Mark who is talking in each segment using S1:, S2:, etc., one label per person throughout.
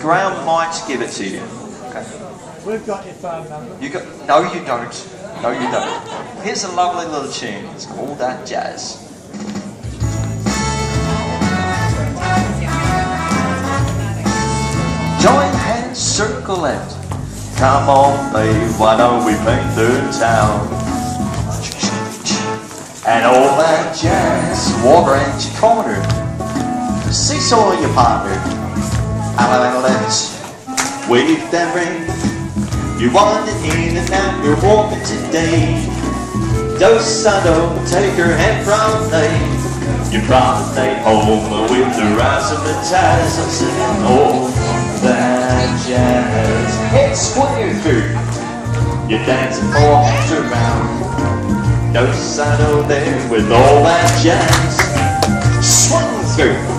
S1: Graham might give it to you. Okay.
S2: We've got your phone number.
S1: You got? No, you don't. No, you don't. Here's a lovely little tune. It's called that jazz. Join hands, circle left. Come on, babe, why don't we paint the town? And all that jazz, around your corner. Seesaw your partner. Let's wave that ring. You it in and out, you're walking today. Dos I don't take her hand from me. You promenade home with the razzmatazz. I'm singing all that jazz. Head square through. You're dancing four hands around. Dos I know there with all that jazz. Swing through.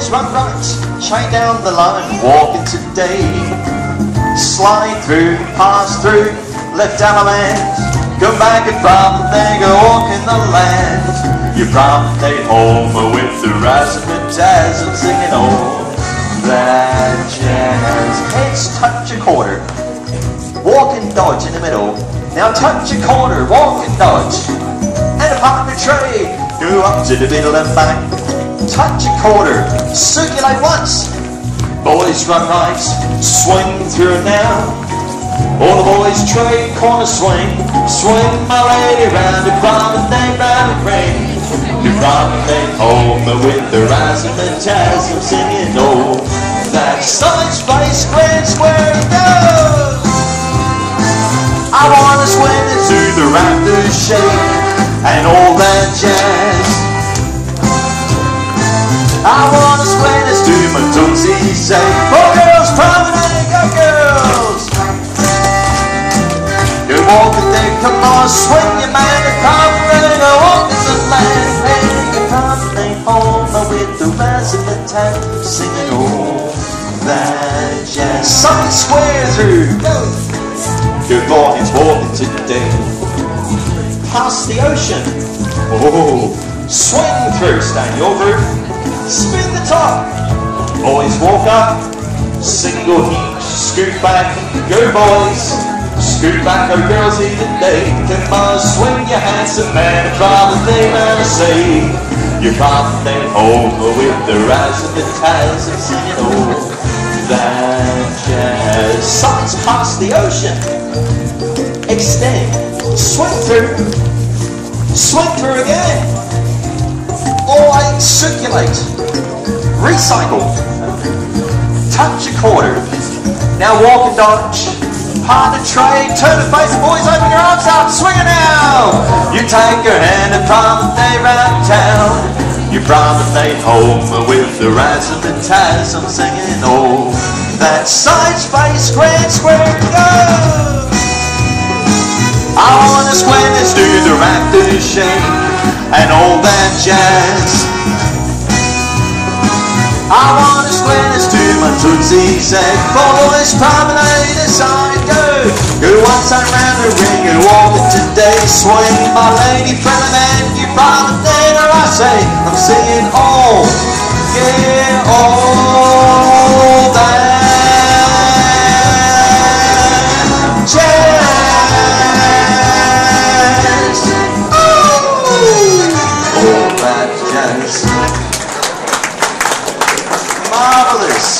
S1: Boys run right, chain down the line, walk walking today. Slide through, pass through, left allemande. Go back and promenade, go walking the land. You promenade home with the razzmatazz and singing all that jazz. Heads touch a quarter, walk and dodge in the middle. Now touch a corner, walk and dodge. And a partner trade, go up to the middle and back. Touch a quarter, circulate once. Boys run right, swing through now. All the boys trade corner swing, swing my lady round the promenade, round the ring. You promenade home with the razzmatazz, I'm singing oh, that sunny space, grand square goes. I wanna swing into the rafters shake and all that jazz. I wanna swing this to you, but don't tootsie say, Go girls, promenade, go girls. You walk the day, come on, swing your man, the promenade, go walk in the land. Hey, you promenade home with the rest of the razzmatazz, singing all that jazz. Sun square through, go. Good morning's walking today. Pass the ocean. Oh, swing through, stand your Spin the top. Boys walk up. Single hinge, scoot back. Go boys. Scoot back, oh girls here today. Come on, swing your handsome man. Try the thing I say. You can't promenade home with the rise of razzmatazz and singing all that jazz. Suns pass the ocean. Extend. Swing through. Swing through again. Always circulate. Recycle. Touch a quarter. Now walk and dodge. Partner trade, turn and face the boys, open your arms out, swing it now! You take your hand and promenade round town. You promenade home with the razzmatazz. I'm singing oh, that side space, grand square go! I wanna swing this to the rafters shake and all that jazz. This my tootsie say, boys promenade aside, go, go one side round the ring? And walk it today. Swing my lady friend man,